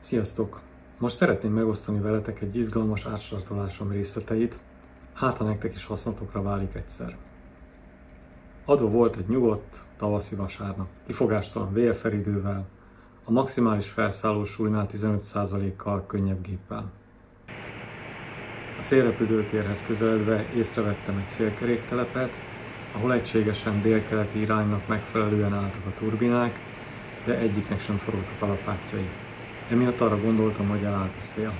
Sziasztok! Most szeretném megosztani veletek egy izgalmas átstartolásom részleteit, hát ha nektek is hasznotokra válik egyszer. Adva volt egy nyugodt, tavaszi vasárnap, kifogástalan VFR idővel, a maximális felszálló súlynál 15%-kal könnyebb géppel. A célrepülőtérhez közeledve észrevettem egy szélkeréktelepet, ahol egységesen délkeleti iránynak megfelelően álltak a turbinák, de egyiknek sem forogtak a lapátjai. Emiatt arra gondoltam, hogy elállt a szél.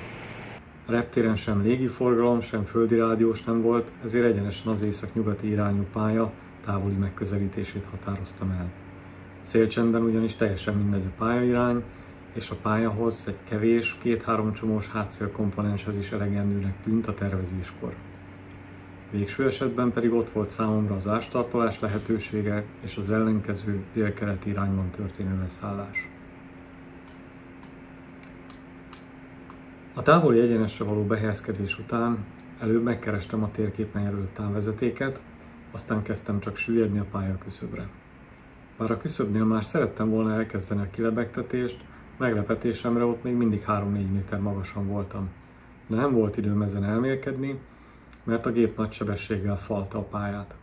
A reptéren sem légiforgalom, sem földi rádiós nem volt, ezért egyenesen az észak-nyugati irányú pálya távoli megközelítését határoztam el. Szélcsendben ugyanis teljesen mindegy a pályairány, és a pályahoz egy kevés, két-három csomós hátszélkomponenshez is elegendőnek tűnt a tervezéskor. Végső esetben pedig ott volt számomra az ástartolás lehetősége és az ellenkező délkeleti irányban történő leszállás. A távoli egyenesre való behelyezkedés után előbb megkerestem a térképen jelölt távvezetéket, aztán kezdtem csak süllyedni a pálya küszöbre. Bár a küszöbnél már szerettem volna elkezdeni a kilebegtetést, meglepetésemre ott még mindig 3-4 méter magasan voltam. De nem volt időm ezen elmélkedni, mert a gép nagy sebességgel falta a pályát.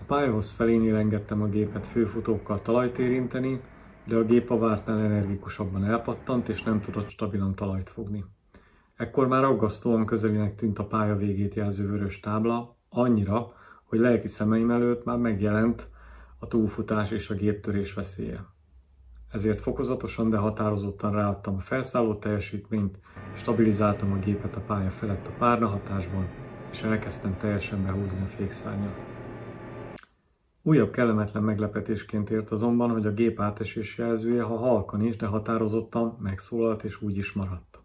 A pályahoz felénél engedtem a gépet főfutókkal talajt érinteni, de a gép a vártnál energikusabban elpattant, és nem tudott stabilan talajt fogni. Ekkor már aggasztóan közelinek tűnt a pálya végét jelző vörös tábla, annyira, hogy lelki szemeim előtt már megjelent a túlfutás és a géptörés veszélye. Ezért fokozatosan, de határozottan ráadtam a felszálló teljesítményt, stabilizáltam a gépet a pálya felett a párna hatásban, és elkezdtem teljesen behúzni a fékszárnyat. Újabb kellemetlen meglepetésként ért azonban, hogy a gép átesés jelzője, ha halkan is, de határozottan megszólalt és úgy is maradt.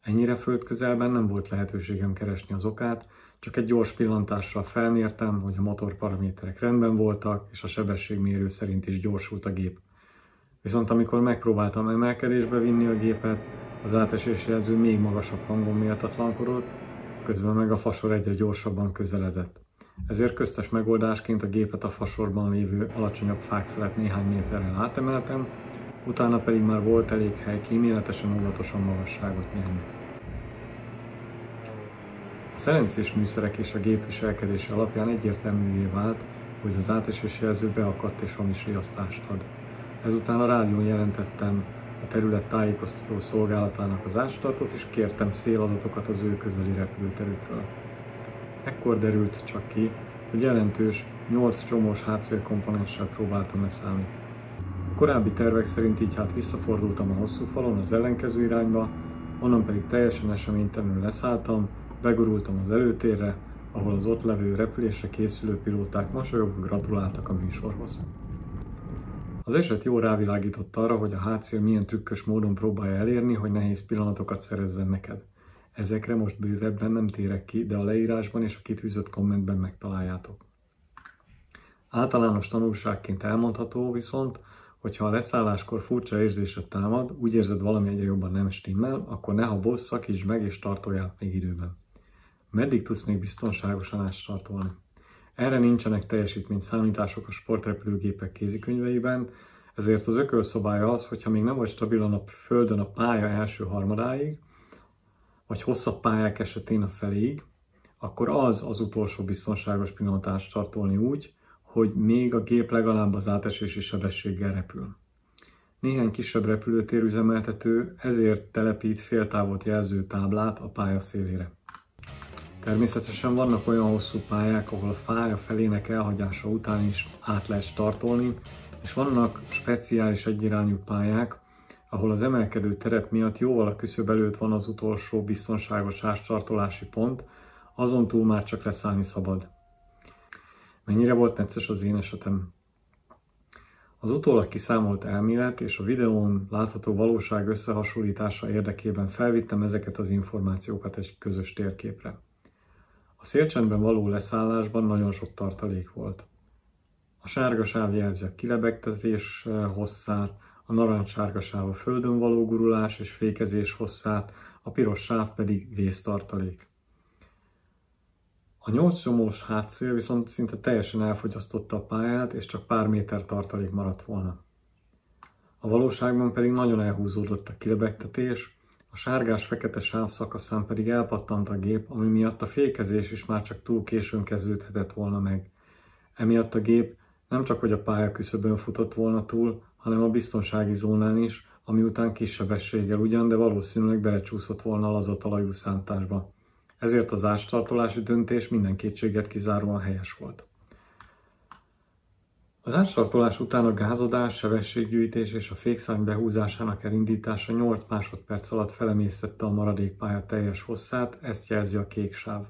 Ennyire földközelben nem volt lehetőségem keresni az okát, csak egy gyors pillantással felmértem, hogy a motorparaméterek rendben voltak, és a sebességmérő szerint is gyorsult a gép. Viszont amikor megpróbáltam emelkedésbe vinni a gépet, az átesés jelző még magasabb hangon méltatlankodott, közben meg a fasor egyre gyorsabban közeledett. Ezért köztes megoldásként a gépet a fasorban lévő alacsonyabb fák felett néhány méterrel átemeltem, utána pedig már volt elég hely kíméletesen óvatosan magasságot nyerni. A szerencsés műszerek és a gép viselkedése alapján egyértelművé vált, hogy az átesés jelző beakadt és hamis riasztást ad. Ezután a rádión jelentettem a terület tájékoztató szolgálatának az ástartot, és kértem széladatokat az ő közeli repülőterükről. Ekkor derült csak ki, hogy jelentős 8 csomós hátszélkomponenssel próbáltam leszállni. A korábbi tervek szerint így hát visszafordultam a hosszú falon az ellenkező irányba, onnan pedig teljesen eseménytelenül leszálltam, begurultam az előtérre, ahol az ott levő repülésre készülő pilóták mosolyogva gratuláltak a műsorhoz. Az eset jól rávilágított arra, hogy a hátszél milyen trükkös módon próbálja elérni, hogy nehéz pillanatokat szerezzen neked. Ezekre most bővebben nem térek ki, de a leírásban és a kitűzött kommentben megtaláljátok. Általános tanulságként elmondható viszont, hogyha a leszálláskor furcsa érzésre támad, úgy érzed valami egyre jobban nem stimmel, akkor ne habozz, szakíts meg és tartoljál még időben. Meddig tudsz még biztonságosan átstartolni? Erre nincsenek teljesítmény számítások a sportrepülőgépek kézikönyveiben, ezért az ökölszobája az, hogyha még nem vagy stabilan a földön a pálya első harmadáig, vagy hosszabb pályák esetén a feléig, akkor az az utolsó biztonságos pillanatást tartolni úgy, hogy még a gép legalább az átesési sebességgel repül. Néhány kisebb repülőtér üzemeltető ezért telepít féltávot jelző táblát a pálya szélére. Természetesen vannak olyan hosszú pályák, ahol a pálya felének elhagyása után is át lehet startolni, és vannak speciális egyirányú pályák, ahol az emelkedő terep miatt jóval a küszöb előtt van az utolsó biztonságos ástartolási pont, azon túl már csak leszállni szabad. Mennyire volt necces az én esetem? Az utólag kiszámolt elmélet és a videón látható valóság összehasonlítása érdekében felvittem ezeket az információkat egy közös térképre. A szélcsendben való leszállásban nagyon sok tartalék volt. A sárga sáv jelzi a kilebegtetés hosszát, a narancssárga sáv a földön való gurulás és fékezés hosszát, a piros sáv pedig vésztartalék. A nyolc csomós hátszél viszont szinte teljesen elfogyasztotta a pályát, és csak pár méter tartalék maradt volna. A valóságban pedig nagyon elhúzódott a kilebegtetés, a sárgás-fekete sáv szakaszán pedig elpattant a gép, ami miatt a fékezés is már csak túl későn kezdődhetett volna meg. Emiatt a gép nem csak hogy a pálya küszöbön futott volna túl, hanem a biztonsági zónán is, ami után kis sebességgel ugyan, de valószínűleg belecsúszott volna a lazatalajú szántásba. Ezért az átstartolási döntés minden kétséget kizáróan helyes volt. Az átstartolás után a gázadás, sebességgyűjtés és a fékszárny behúzásának elindítása 8 másodperc alatt felemésztette a maradékpálya teljes hosszát, ezt jelzi a kék sáv.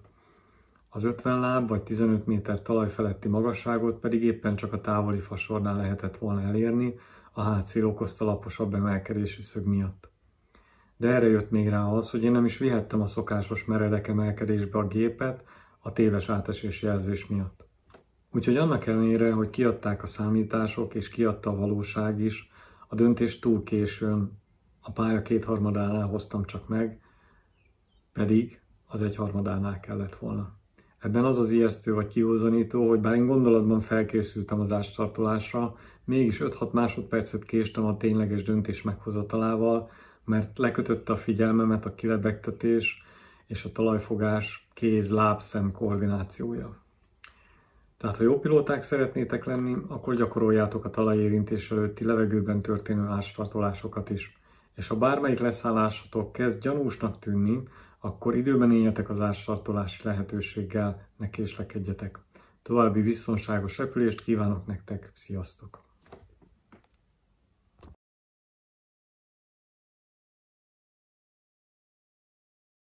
Az 50 láb vagy 15 méter talaj feletti magasságot pedig éppen csak a távoli fasornál lehetett volna elérni, a hátszél okozta laposabb emelkedési szög miatt. De erre jött még rá az, hogy én nem is vihettem a szokásos meredek emelkedésbe a gépet a téves átesés jelzés miatt. Úgyhogy annak ellenére, hogy kiadták a számítások és kiadta a valóság is, a döntést túl későn, a pálya kétharmadánál hoztam csak meg, pedig az egyharmadánál kellett volna. Ebben az az ijesztő vagy kihozanító, hogy bár én gondolatban felkészültem az ástartolásra, mégis 5-6 másodpercet késtem a tényleges döntés meghozatalával, mert lekötötte a figyelmemet a kilebegtetés és a talajfogás kéz-lábszem koordinációja. Tehát ha jó pilóták szeretnétek lenni, akkor gyakoroljátok a talajérintés előtti levegőben történő ástartolásokat is. És ha bármelyik leszállásatok kezd gyanúsnak tűnni, akkor időben éljetek az ástartolási lehetőséggel, ne késlekedjetek. További biztonságos repülést kívánok nektek, sziasztok!